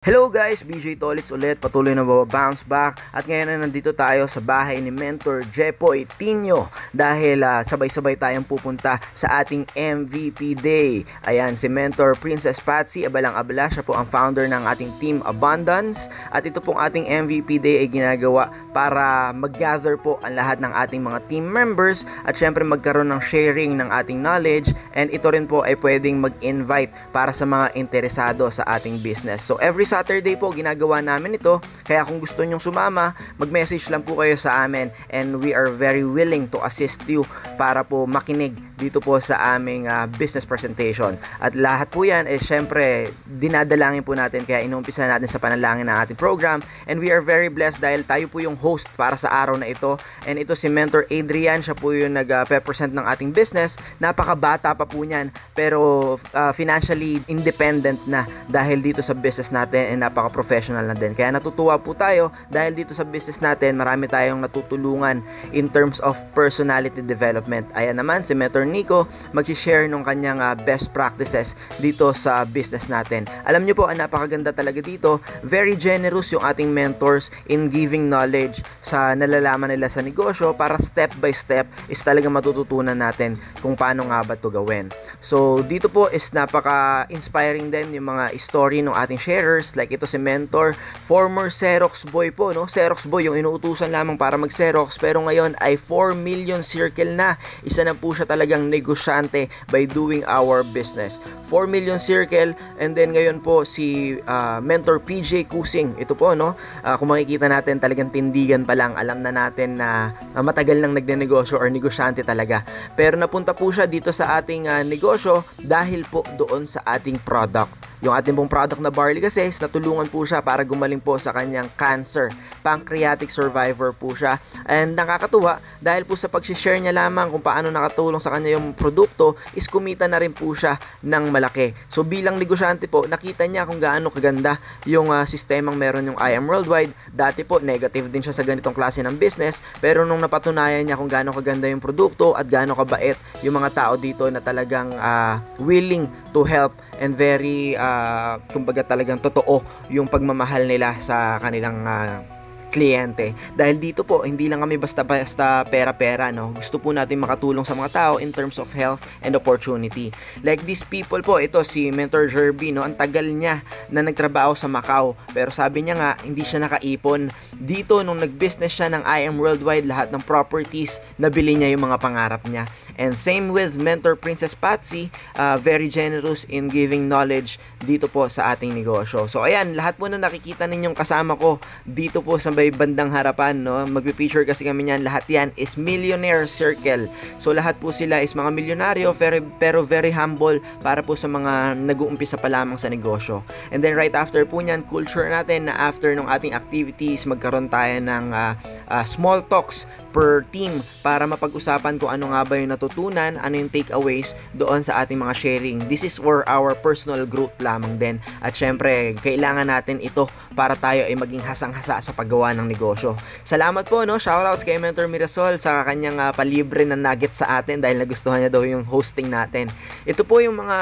Hello guys, BJ Tolits ulit, patuloy na bounce back at ngayon na nandito tayo sa bahay ni Mentor Jepoy Tinyo dahil uh, sabay-sabay tayong pupunta sa ating MVP Day. Ayan, si Mentor Princess Patsy Abalang Abala, siya po ang founder ng ating Team Abundance at ito pong ating MVP Day ay ginagawa para mag-gather po ang lahat ng ating mga team members at syempre magkaroon ng sharing ng ating knowledge and ito rin po ay pwedeng mag-invite para sa mga interesado sa ating business. So every Saturday po ginagawa namin ito. Kaya kung gusto nyong sumama, mag-message lang po kayo sa amin and we are very willing to assist you para po makinig dito po sa aming uh, business presentation. At lahat po yan, eh syempre, dinadalangin po natin kaya inumpisa natin sa panalangin ng ating program. And we are very blessed dahil tayo po yung host para sa araw na ito. And ito si Mentor Adrian, siya po yung nag-represent ng ating business. Napakabata pa po niyan, pero uh, financially independent na dahil dito sa business natin and napaka-professional na din. Kaya natutuwa po tayo dahil dito sa business natin, marami tayong natutulungan in terms of personality development. Ayan naman, si Mentor Nico mag-share ng kanyang uh, best practices dito sa business natin. Alam niyo po, ang napakaganda talaga dito. Very generous yung ating mentors in giving knowledge sa nalalaman nila sa negosyo para step by step is talaga matututunan natin kung paano nga ba to gawin. So, dito po is napaka-inspiring din yung mga story ng ating sharers like ito si Mentor, former Xerox boy po, no? Xerox boy yung inuutusan lamang para mag-Xerox pero ngayon ay 4 million circle na. Isa na po siya talagang ng negosyante by doing our business. 4 million circle and then ngayon po si uh, mentor PJ Kusing. Ito po no, uh, kung makikita natin talagang tindigan pa lang, alam na natin na uh, matagal nang nagnenegosyo or negosyante talaga. Pero napunta po siya dito sa ating uh, negosyo dahil po doon sa ating product. Yung ating pong product na barley kasi natulungan po siya para gumaling po sa kanyang cancer. Pancreatic survivor po siya. And nakakatuwa dahil po sa pag-share niya lamang kung paano nakatulong sa kanya yung produkto is kumita na rin po siya ng malaki. So bilang negosyante po, nakita niya kung gaano kaganda yung uh, sistemang meron yung IM Worldwide. Dati po negative din siya sa ganitong klase ng business pero nung napatunayan niya kung gaano kaganda yung produkto at gaano kabait yung mga tao dito na talagang uh, willing to help and very uh, kumbaga talagang totoo yung pagmamahal nila sa kanilang uh, kliyente. Dahil dito po, hindi lang kami basta-basta pera-pera, no? Gusto po natin makatulong sa mga tao in terms of health and opportunity. Like these people po, ito si Mentor Jerby, no? Ang tagal niya na nagtrabaho sa Macau. Pero sabi niya nga, hindi siya nakaipon. Dito, nung nag-business siya ng IM Worldwide, lahat ng properties, nabili niya yung mga pangarap niya. And same with Mentor Princess Patsy, uh, very generous in giving knowledge dito po sa ating negosyo. So ayan, lahat po na nakikita ninyong kasama ko dito po sa may bandang harapan, no? Magpi-feature kasi kami niyan. Lahat yan is Millionaire Circle. So lahat po sila is mga milyonaryo pero, pero very humble para po sa mga nag-uumpisa pa lamang sa negosyo. And then right after po niyan, culture natin na after ng ating activities, magkaroon tayo ng uh, uh, small talks per team para mapag-usapan kung ano nga ba yung natutunan, ano yung takeaways doon sa ating mga sharing. This is for our personal growth lamang din. At syempre, kailangan natin ito para tayo ay maging hasang-hasa sa paggawa ng negosyo. Salamat po, no? Shoutouts kay Mentor Mirasol sa kanyang uh, palibre na nugget sa atin dahil nagustuhan niya daw yung hosting natin. Ito po yung mga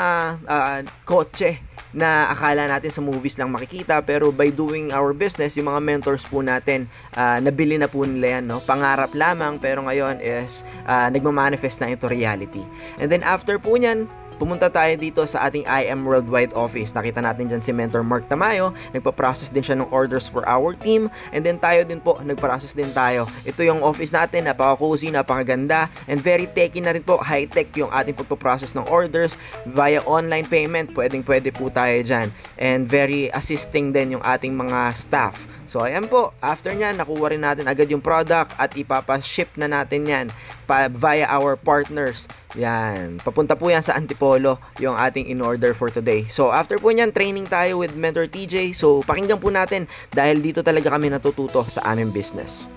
uh, kotse na akala natin sa movies lang makikita pero by doing our business yung mga mentors po natin uh, nabili na po nila yan no? Pangarap lamang pero ngayon is uh, nagma-manifest na ito reality. And then after po niyan pumunta tayo dito sa ating IM Worldwide office. Nakita natin dyan si Mentor Mark Tamayo. Nagpa-process din siya ng orders for our team. And then tayo din po, nag-process din tayo. Ito yung office natin, napaka-cozy, napakaganda. And very techy na rin po, high-tech yung ating pagpa-process ng orders via online payment. Pwedeng pwede po tayo dyan. And very assisting din yung ating mga staff. So, ayan po. After nyan, nakuha rin natin agad yung product at ipapaship na natin yan via our partners. Yan. Papunta po yan sa Antipolo yung ating in-order for today. So, after po nyan, training tayo with Mentor TJ. So, pakinggan po natin dahil dito talaga kami natututo sa aming business.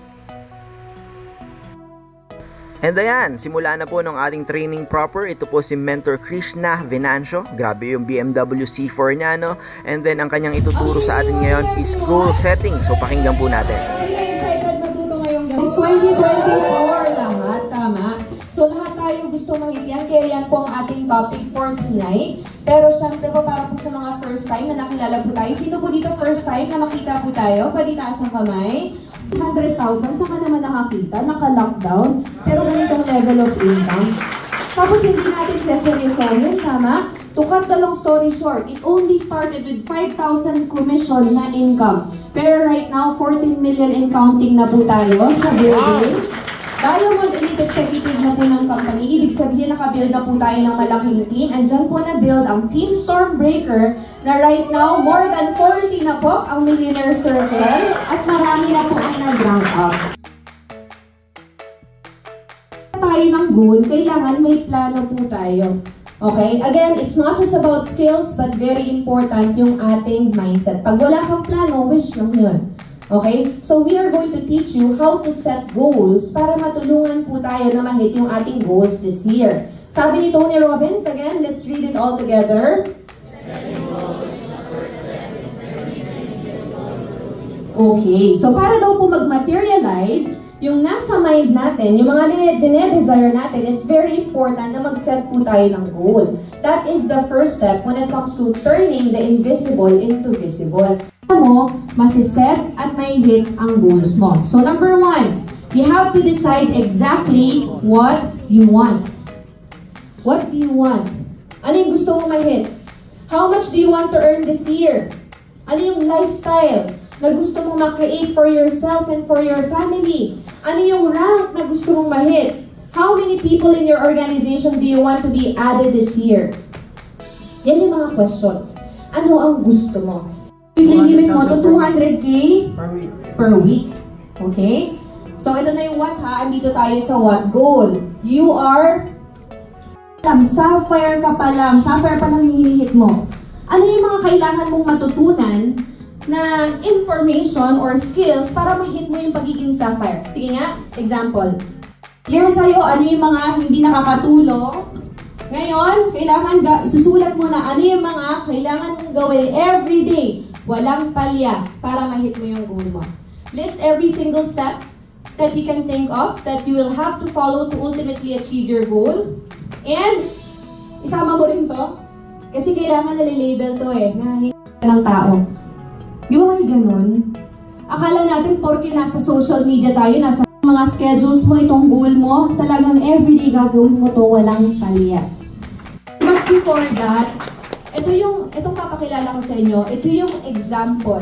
And ayan, simula na po ng ating training proper. Ito po si Mentor Krishna Venancio. Grabe yung BMW C4 niya, no? And then, ang kanyang ituturo sa atin ngayon is goal setting. So, pakinggan po natin. It's 2024 tayo gusto mahitiyan, kaya yan po ang ating topic for tonight. Pero syempre po, para po sa mga first time na nakilala po tayo, sino po dito first time na makita po tayo? Pwede taas ang kamay. 100,000, saan ka naman nakakita? Naka-lockdown. Pero ganitong level of income. Tapos hindi natin seseryosohin, tama? To cut the long story short, it only started with 5,000 commission na income. Pero right now, 14 million in counting na po tayo sa building. Diamond Elite Executive na po ng company. Ibig sabihin, nakabuild na po tayo ng malaking team. And dyan po na-build ang Team Stormbreaker na right now, more than 40 na po ang Millionaire Circle. At marami na po ang nag-rank up. tayo ng goal, kailangan may plano po tayo. Okay? Again, it's not just about skills, but very important yung ating mindset. Pag wala kang plano, wish lang yun. Okay? So we are going to teach you how to set goals para matulungan po tayo na ma-hit yung ating goals this year. Sabi ni Tony Robbins, again, let's read it all together. Okay, so para daw po mag-materialize, yung nasa mind natin, yung mga dinedesire natin, it's very important na mag-set po tayo ng goal. That is the first step when it comes to turning the invisible into visible. Mo, masiset at may hit ang goals mo. So number one, you have to decide exactly what you want. What do you want? Ano yung gusto mo ma-hit? How much do you want to earn this year? Ano yung lifestyle na gusto mong ma-create for yourself and for your family? Ano yung rank na gusto mong ma-hit? How many people in your organization do you want to be added this year? Yan yung mga questions. Ano ang gusto mo? Weekly limit mo to 200k Per week. per week. Okay? So, ito na yung what ha. Andito tayo sa what goal. You are lang, sapphire ka pa lang. Sapphire pa lang hinihit mo. Ano yung mga kailangan mong matutunan na information or skills para ma-hit mo yung pagiging sapphire? Sige nga, example. Clear sa'yo, ano yung mga hindi nakakatulong? Ngayon, kailangan ga- susulat mo na ano yung mga kailangan mong gawin every day. Walang palya para ma-hit mo yung goal mo. List every single step that you can think of that you will have to follow to ultimately achieve your goal. And, isama mo rin to. Kasi kailangan nalilabel to eh, na ng tao. Di ba may ganun? Akala natin porke nasa social media tayo, nasa mga schedules mo, itong goal mo, talagang everyday gagawin mo to, walang palya. But before that, ito yung, itong papakilala ko sa inyo, ito yung example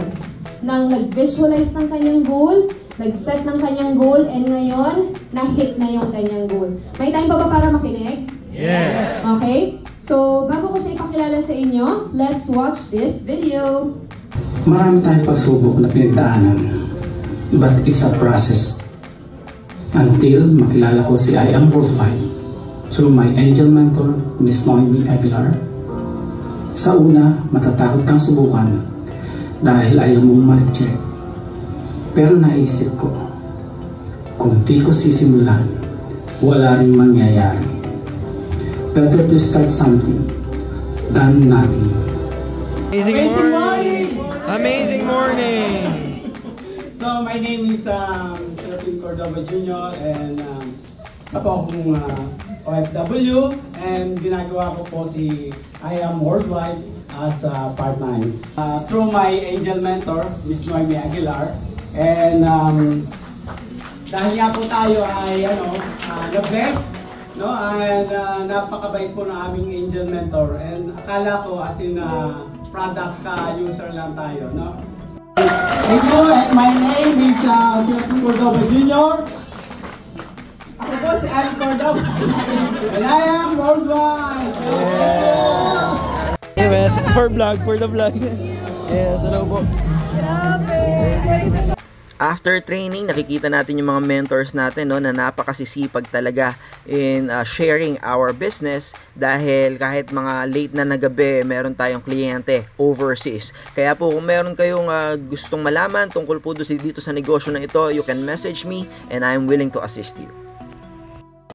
ng nag-visualize ng kanyang goal, nag-set ng kanyang goal, and ngayon, na-hit na yung kanyang goal. May time pa ba para makinig? Yes. Okay? So, bago ko siya ipakilala sa inyo, let's watch this video. Marami tayong pagsubok na pinagdaanan. But it's a process. Until makilala ko si I Am Worldwide through my angel mentor, Miss Noemi Aguilar. Sa una, matatakot kang subukan dahil ayaw mong ma-reject. Pero naisip ko, kung di ko sisimulan, wala rin mangyayari. Better to start something than nothing. Amazing, Amazing morning. Amazing morning. So, my name is um, Serafin Cordova Jr. and um, isa po akong uh, OFW and ginagawa ko po si I Am Worldwide as uh, part-time. Uh, through my angel mentor, Miss Noemi Aguilar. And um, dahil nga po tayo ay ano, uh, na-bless, no? And uh, napakabait po ng aming angel mentor. And akala ko as in uh, product uh, user lang tayo, no? Thank you, and my name is uh, Serafin Cordova Jr. Si Aaron Cordova. And I am worldwide. Yes, for vlog, for the vlog. Yes, hello po. After training, nakikita natin yung mga mentors natin no, na napakasisipag talaga in uh, sharing our business dahil kahit mga late na nagabi, meron tayong kliyente overseas. Kaya po kung meron kayong uh, gustong malaman tungkol po dito sa negosyo na ito, you can message me and I'm willing to assist you.